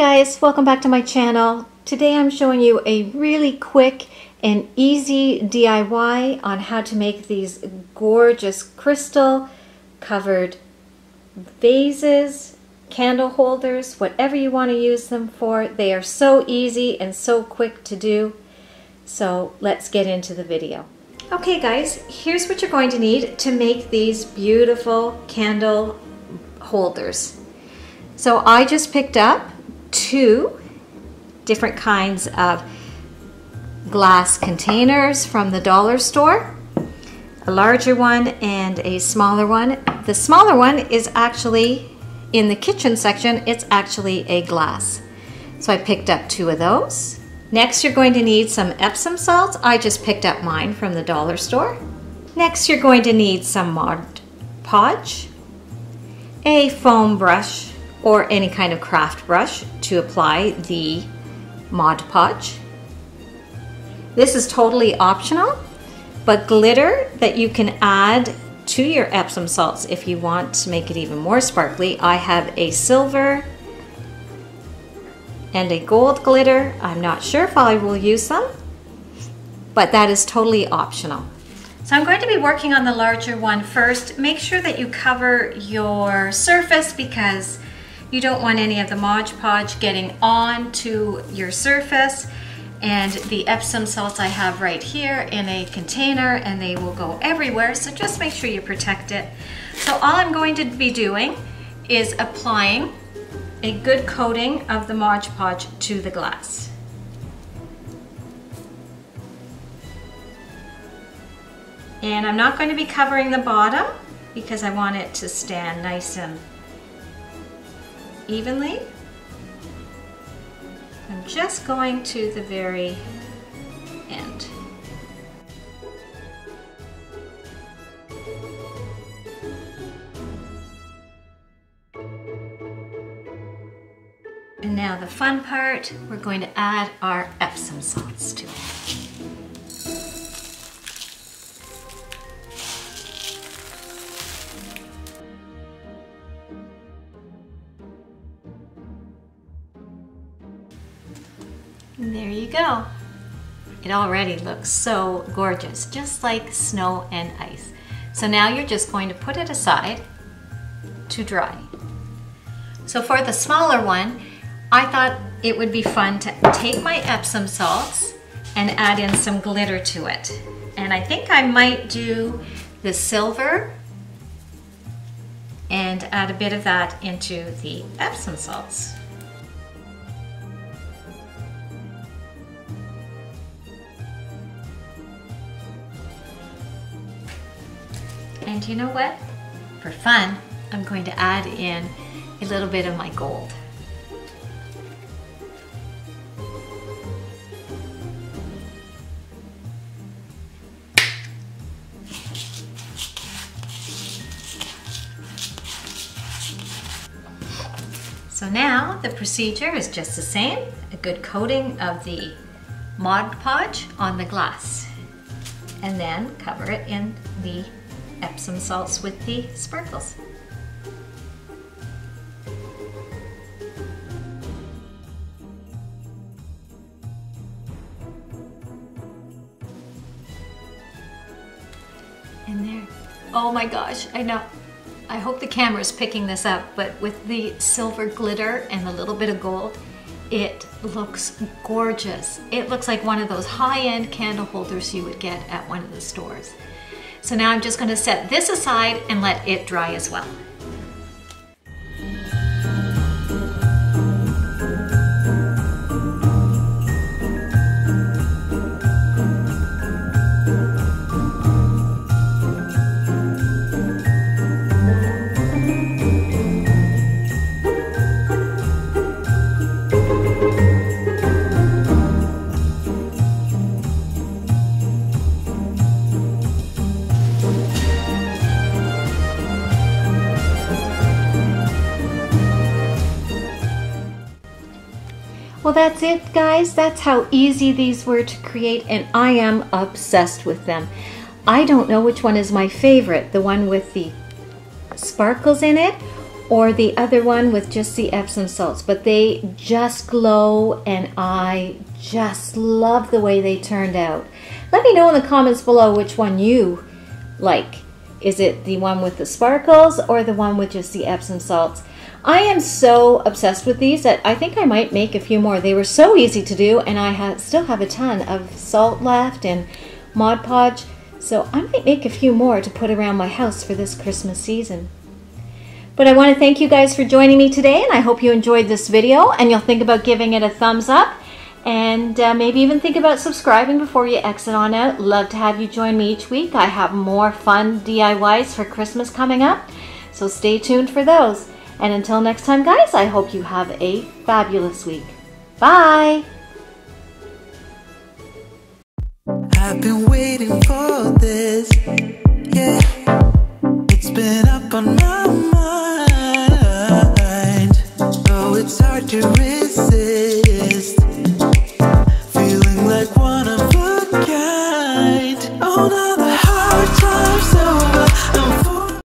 guys, welcome back to my channel. Today I'm showing you a really quick and easy DIY on how to make these gorgeous crystal covered vases, candle holders, whatever you want to use them for. They are so easy and so quick to do. So let's get into the video. Okay guys, here's what you're going to need to make these beautiful candle holders. So I just picked up two different kinds of glass containers from the dollar store a larger one and a smaller one. The smaller one is actually in the kitchen section, it's actually a glass. So I picked up two of those. Next, you're going to need some Epsom salts. I just picked up mine from the dollar store. Next, you're going to need some Mod Podge, a foam brush, or any kind of craft brush to apply the Mod Podge. This is totally optional, but glitter that you can add to your Epsom salts if you want to make it even more sparkly. I have a silver and a gold glitter. I'm not sure if I will use them, but that is totally optional. So I'm going to be working on the larger one first. Make sure that you cover your surface because you don't want any of the Mod Podge getting onto your surface. And the Epsom salts I have right here in a container and they will go everywhere. So just make sure you protect it. So all I'm going to be doing is applying a good coating of the Mod Podge to the glass. And I'm not going to be covering the bottom because I want it to stand nice and evenly. I'm just going to the very end. And now the fun part, we're going to add our Epsom salts to it. And there you go. It already looks so gorgeous, just like snow and ice. So now you're just going to put it aside to dry. So for the smaller one, I thought it would be fun to take my Epsom salts and add in some glitter to it. And I think I might do the silver and add a bit of that into the Epsom salts. And you know what? For fun, I'm going to add in a little bit of my gold. So now the procedure is just the same, a good coating of the Mod Podge on the glass and then cover it in the Epsom salts with the sparkles. And there. Oh my gosh, I know. I hope the camera is picking this up, but with the silver glitter and a little bit of gold, it looks gorgeous. It looks like one of those high-end candle holders you would get at one of the stores. So now I'm just gonna set this aside and let it dry as well. Well, that's it, guys. That's how easy these were to create, and I am obsessed with them. I don't know which one is my favorite, the one with the sparkles in it or the other one with just the Epsom salts, but they just glow and I just love the way they turned out. Let me know in the comments below which one you like. Is it the one with the sparkles or the one with just the Epsom salts? I am so obsessed with these that I think I might make a few more. They were so easy to do and I ha still have a ton of salt left and Mod Podge. So I might make a few more to put around my house for this Christmas season. But I want to thank you guys for joining me today and I hope you enjoyed this video and you'll think about giving it a thumbs up and uh, maybe even think about subscribing before you exit on out. Love to have you join me each week. I have more fun DIYs for Christmas coming up, so stay tuned for those. And until next time, guys, I hope you have a fabulous week. Bye! I've been waiting for this, yeah. It's been up on my mind. Oh, it's hard to resist.